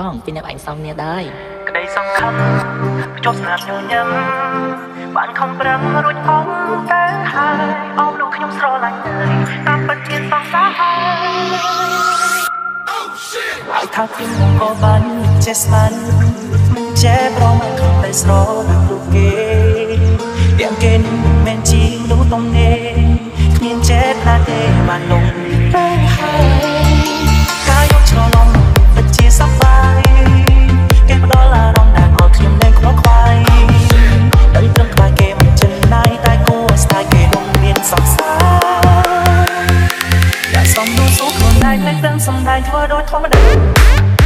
ផងពីអ្នកឯងសំនេះដែរក្តីសង្ឃឹមភ្ជាប់ស្នាមញញឹមបានខំប្រឹងរួចផងតែហើយអមលោកខ្ញុំស្រឡាញ់ទៅតាមពិតមានសង្សារហើយថាខ្ញុំក៏បានចេះស្មានមិនចេះប្រមាថក្នុងតែស្រលាញ់លោកគេទាំងគេនឹងមិនជីងនោះទំនេរគ្មានចេះថាទេបានលងតែហើយកាយ លสู้ខ្លួនឯងលែងដឹងសំដែងធ្វើដូចធម្មតាតែ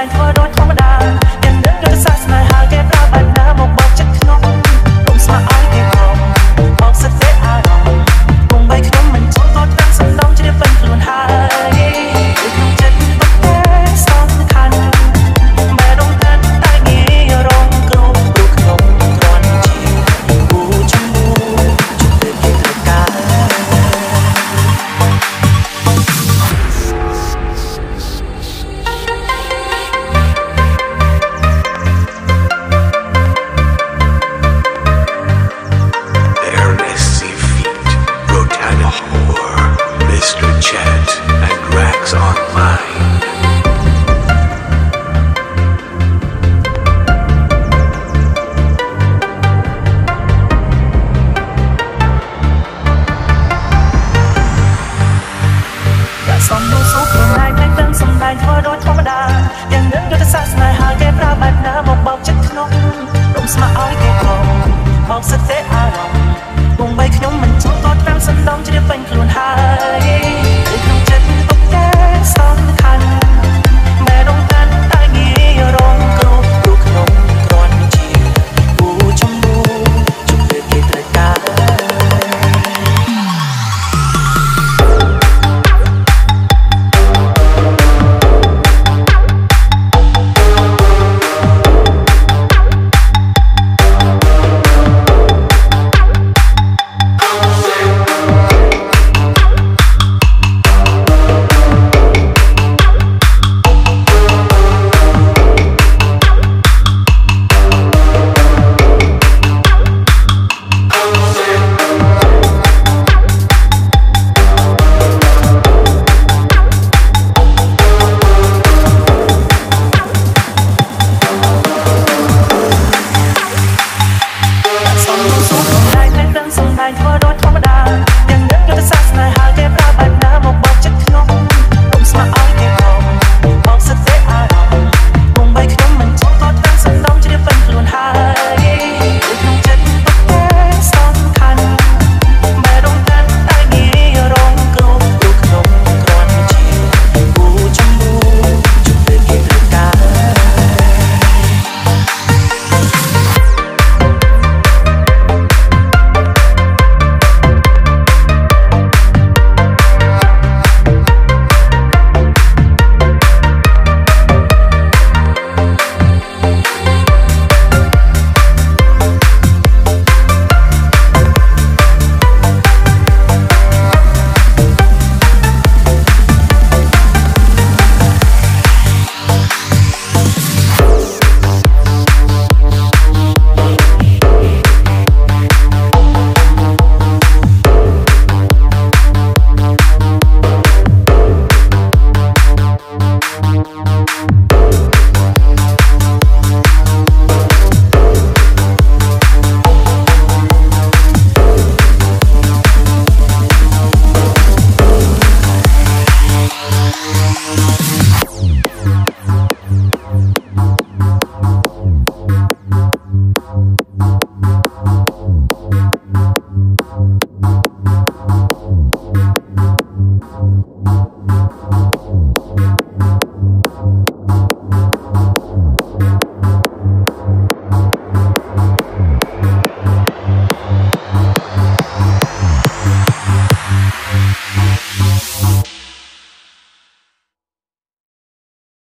ដឹង សំដួលสู้ខ្លួនឯងលែងដឹងសំដែងធ្វើដូចធម្មតាយ៉ាងនឹងយុទ្ធសាស្ត្រស្នេហាគេប្រើបែបណាមកបោកចិត្តខ្ញុំរំស្មាក់ឲ្យគេផងបោកសិតទេអារម្មណ៍គង់បីខ្ញុំមិនចូលទៅតាមសំដងជ្រាបពេញខ្លួនហើយ